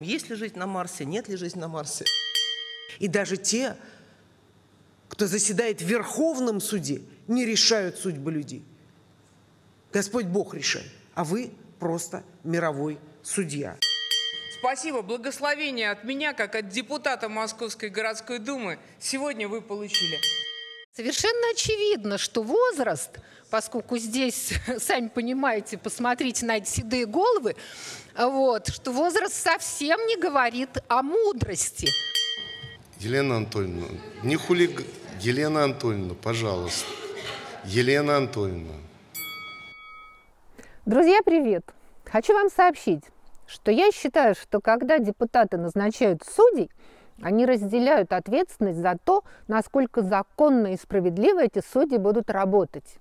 Есть ли жизнь на Марсе, нет ли жизни на Марсе. И даже те, кто заседает в Верховном суде, не решают судьбы людей. Господь Бог решает, а вы просто мировой судья. Спасибо. Благословение от меня, как от депутата Московской городской думы, сегодня вы получили. Совершенно очевидно, что возраст, поскольку здесь, сами понимаете, посмотрите на эти седые головы, вот, что возраст совсем не говорит о мудрости. Елена Анатольевна, не хулиг... Елена Анатольевна, пожалуйста. Елена Анатольевна. Друзья, привет! Хочу вам сообщить, что я считаю, что когда депутаты назначают судей, они разделяют ответственность за то, насколько законно и справедливо эти судьи будут работать.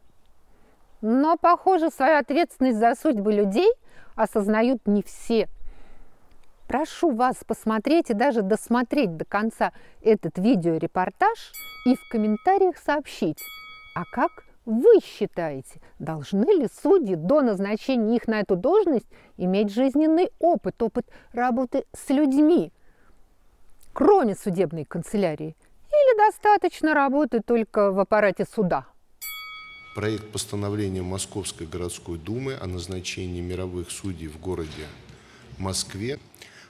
Но, похоже, свою ответственность за судьбы людей осознают не все. Прошу вас посмотреть и даже досмотреть до конца этот видеорепортаж и в комментариях сообщить, а как вы считаете, должны ли судьи до назначения их на эту должность иметь жизненный опыт, опыт работы с людьми, кроме судебной канцелярии? Или достаточно работы только в аппарате суда? Проект постановления Московской городской думы о назначении мировых судей в городе Москве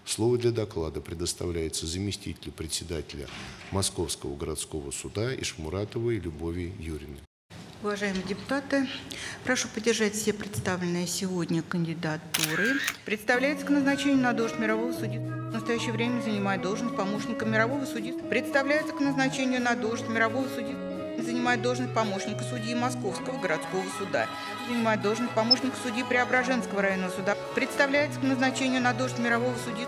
Слово для доклада предоставляется заместителю председателя Московского городского суда Ишмуратовой Любови Юрьевны. Уважаемые депутаты, прошу поддержать все представленные сегодня кандидатуры. Представляется к назначению на должность мирового судьи. В настоящее время занимает должность помощника мирового судьи. Представляется к назначению на должность мирового судьи. Занимает должность помощника судьи Московского городского суда. Занимает должность помощника судьи Преображенского районного суда. Представляется к назначению на должность мирового судьи.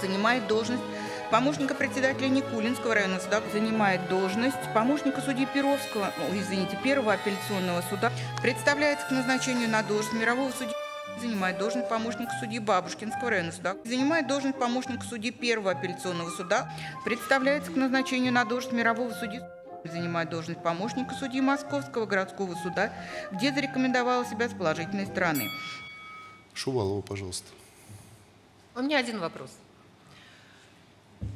Занимает должность помощника председателя Никулинского районного суда занимает должность помощника судьи Перовского, о, извините, первого апелляционного суда, представляется к назначению на должность мирового судьи занимает должность помощника судьи Бабушкинского районного суда, занимает должность помощника судьи первого апелляционного суда, представляется к назначению на должность мирового судьи занимает должность помощника судьи Московского городского суда, где зарекомендовала себя с положительной стороны. Шувалова, пожалуйста. У меня один вопрос.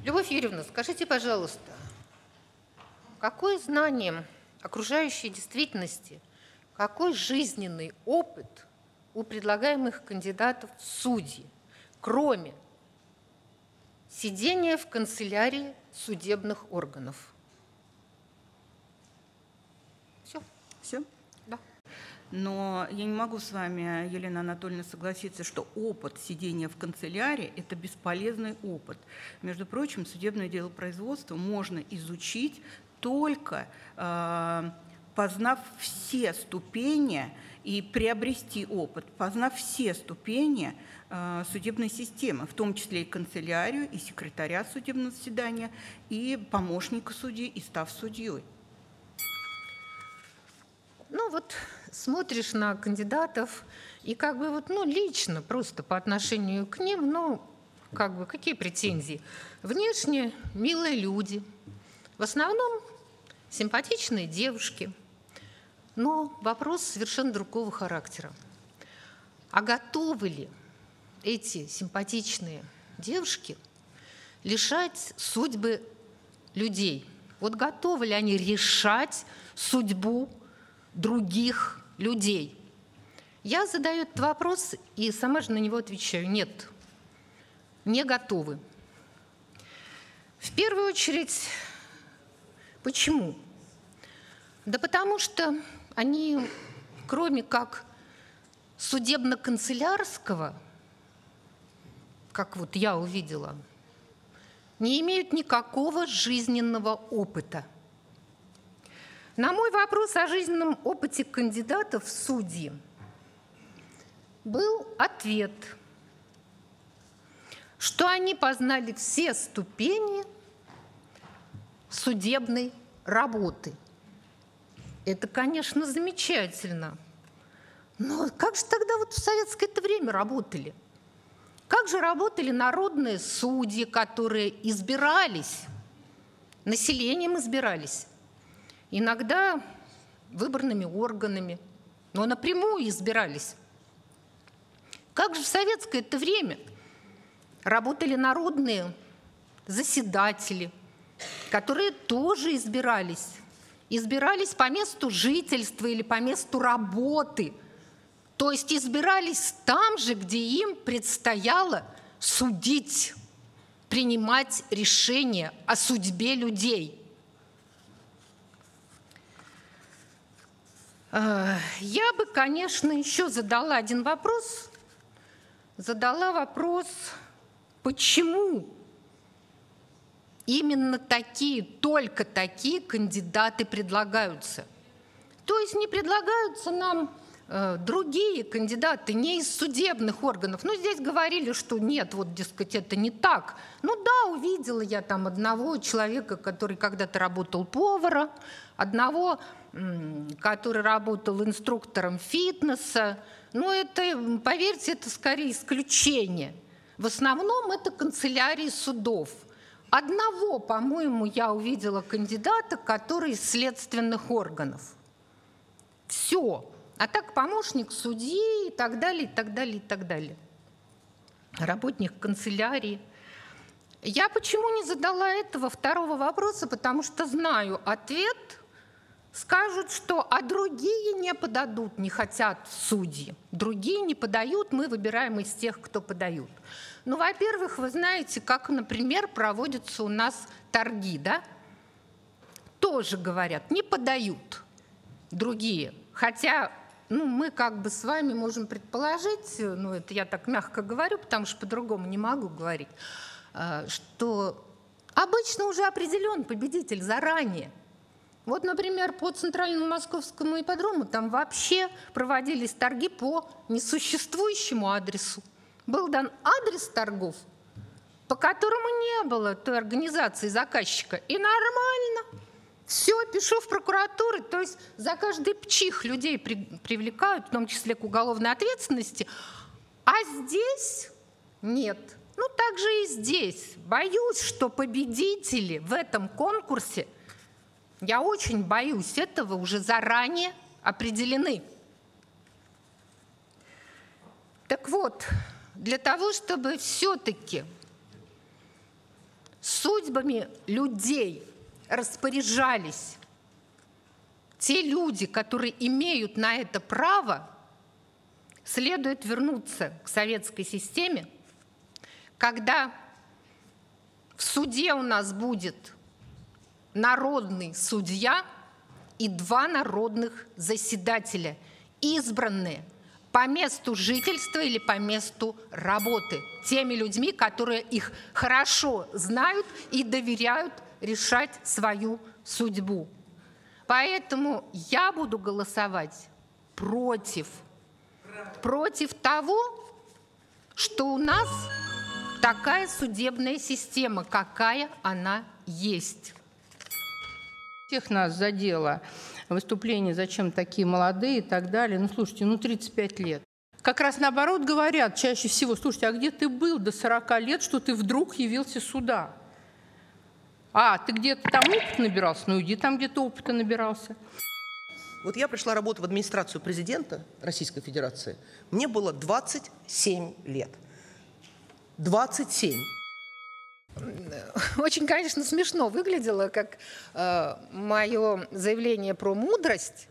Любовь Юрьевна, скажите, пожалуйста, какое знание окружающей действительности, какой жизненный опыт у предлагаемых кандидатов в судьи, кроме сидения в канцелярии судебных органов? Все. Все? Но я не могу с вами, Елена Анатольевна, согласиться, что опыт сидения в канцелярии – это бесполезный опыт. Между прочим, судебное дело производства можно изучить только э, познав все ступени и приобрести опыт, познав все ступени э, судебной системы, в том числе и канцелярию, и секретаря судебного заседания, и помощника судьи, и став судьей. Ну вот смотришь на кандидатов и как бы вот, ну, лично просто по отношению к ним, ну, как бы, какие претензии? Внешне милые люди, в основном симпатичные девушки, но вопрос совершенно другого характера. А готовы ли эти симпатичные девушки лишать судьбы людей? Вот готовы ли они решать судьбу других людей? Я задаю этот вопрос и сама же на него отвечаю. Нет, не готовы. В первую очередь, почему? Да потому что они, кроме как судебно-канцелярского, как вот я увидела, не имеют никакого жизненного опыта – на мой вопрос о жизненном опыте кандидатов в судьи был ответ, что они познали все ступени судебной работы. Это, конечно, замечательно. Но как же тогда вот в советское это время работали? Как же работали народные судьи, которые избирались, населением избирались? Иногда выборными органами, но напрямую избирались. Как же в советское это время работали народные заседатели, которые тоже избирались. Избирались по месту жительства или по месту работы. То есть избирались там же, где им предстояло судить, принимать решения о судьбе людей. Я бы, конечно, еще задала один вопрос. Задала вопрос, почему именно такие, только такие кандидаты предлагаются. То есть не предлагаются нам э, другие кандидаты не из судебных органов. Ну, здесь говорили, что нет, вот, дескать, это не так. Ну да, увидела я там одного человека, который когда-то работал повара, одного, который работал инструктором фитнеса. Но это, поверьте, это скорее исключение. В основном это канцелярии судов – Одного, по-моему, я увидела кандидата, который из следственных органов. Все. А так помощник судьи и так далее, и так далее, и так далее. Работник канцелярии. Я почему не задала этого второго вопроса? Потому что знаю ответ. Скажут, что а другие не подадут, не хотят судьи. Другие не подают, мы выбираем из тех, кто подают. Ну, во-первых, вы знаете, как, например, проводятся у нас торги, да? Тоже говорят, не подают другие. Хотя ну, мы как бы с вами можем предположить, ну, это я так мягко говорю, потому что по-другому не могу говорить, э, что обычно уже определен победитель заранее. Вот, например, по центральному московскому ипподрому там вообще проводились торги по несуществующему адресу был дан адрес торгов, по которому не было той организации заказчика. И нормально. Все, пишу в прокуратуру, то есть за каждый пчих людей при, привлекают, в том числе к уголовной ответственности. А здесь нет. Ну, так же и здесь. Боюсь, что победители в этом конкурсе, я очень боюсь, этого уже заранее определены. Так вот, для того, чтобы все-таки судьбами людей распоряжались те люди, которые имеют на это право, следует вернуться к советской системе, когда в суде у нас будет народный судья и два народных заседателя, избранные по месту жительства или по месту работы. Теми людьми, которые их хорошо знают и доверяют решать свою судьбу. Поэтому я буду голосовать против. Против того, что у нас такая судебная система, какая она есть. Всех нас задело выступления, зачем такие молодые и так далее. Ну, слушайте, ну 35 лет. Как раз наоборот говорят чаще всего, слушайте, а где ты был до 40 лет, что ты вдруг явился сюда? А, ты где-то там опыт набирался? Ну иди там где-то опыта набирался. Вот я пришла работать в администрацию президента Российской Федерации. Мне было 27 лет. 27. Очень, конечно, смешно выглядело, как э, мое заявление про мудрость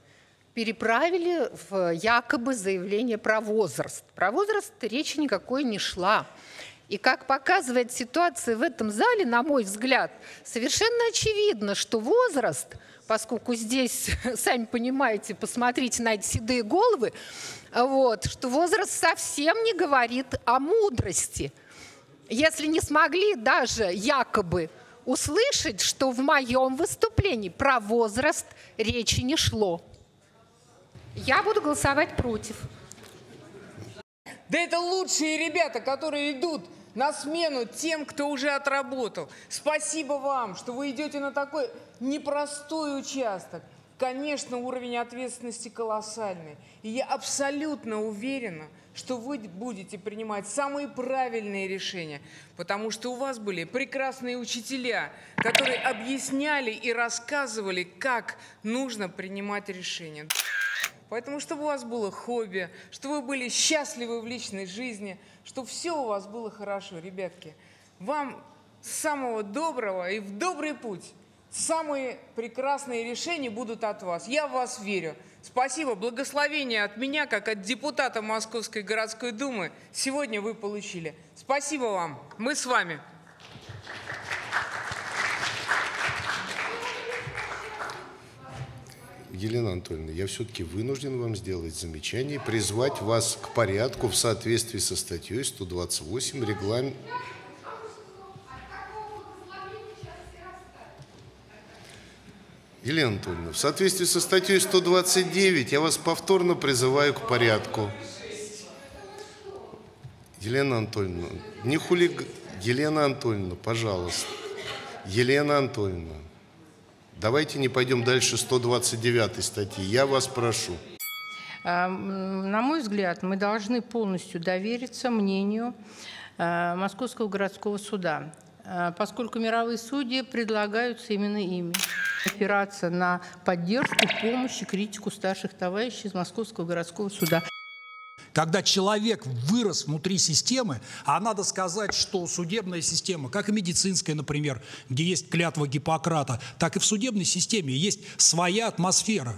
переправили в якобы заявление про возраст. Про возраст речи никакой не шла. И как показывает ситуация в этом зале, на мой взгляд, совершенно очевидно, что возраст, поскольку здесь, сами понимаете, посмотрите на эти седые головы, вот, что возраст совсем не говорит о мудрости – если не смогли даже якобы услышать, что в моем выступлении про возраст речи не шло. Я буду голосовать против. Да это лучшие ребята, которые идут на смену тем, кто уже отработал. Спасибо вам, что вы идете на такой непростой участок. Конечно, уровень ответственности колоссальный. И я абсолютно уверена, что вы будете принимать самые правильные решения, потому что у вас были прекрасные учителя, которые объясняли и рассказывали, как нужно принимать решения. Поэтому, чтобы у вас было хобби, чтобы вы были счастливы в личной жизни, чтобы все у вас было хорошо, ребятки. Вам самого доброго и в добрый путь. Самые прекрасные решения будут от вас. Я в вас верю. Спасибо. Благословение от меня, как от депутата Московской городской думы, сегодня вы получили. Спасибо вам. Мы с вами. Елена Анатольевна, я все-таки вынужден вам сделать замечание призвать вас к порядку в соответствии со статьей 128 регламент. Елена Анатольевна, в соответствии со статьей 129 я вас повторно призываю к порядку. Елена Анатольевна, не хулиг... Елена Анатольевна, пожалуйста. Елена Анатольевна, давайте не пойдем дальше 129 статьи. Я вас прошу. А, на мой взгляд, мы должны полностью довериться мнению а, Московского городского суда, поскольку мировые судьи предлагаются именно ими опираться на поддержку, помощь и критику старших товарищей из Московского городского суда. Когда человек вырос внутри системы, а надо сказать, что судебная система, как и медицинская, например, где есть клятва Гиппократа, так и в судебной системе есть своя атмосфера.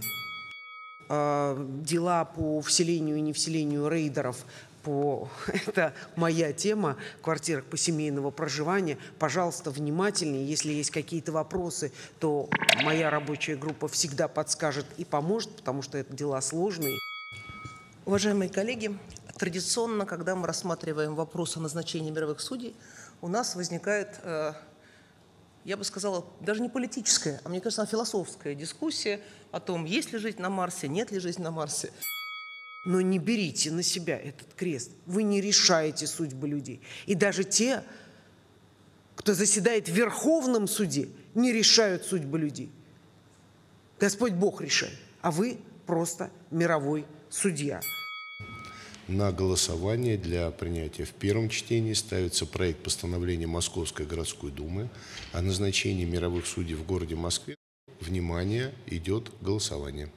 А, дела по вселению и невселению рейдеров по это моя тема квартирах по семейного проживания. Пожалуйста, внимательнее. Если есть какие-то вопросы, то моя рабочая группа всегда подскажет и поможет, потому что это дела сложные. Уважаемые коллеги, традиционно, когда мы рассматриваем вопрос о назначении мировых судей, у нас возникает, э, я бы сказала, даже не политическая, а мне кажется, философская дискуссия о том, есть ли жизнь на Марсе, нет ли жизни на Марсе. Но не берите на себя этот крест. Вы не решаете судьбы людей. И даже те, кто заседает в Верховном суде, не решают судьбы людей. Господь Бог решает, а вы просто мировой судья. На голосование для принятия в первом чтении ставится проект постановления Московской городской думы о назначении мировых судей в городе Москве. Внимание, идет голосование.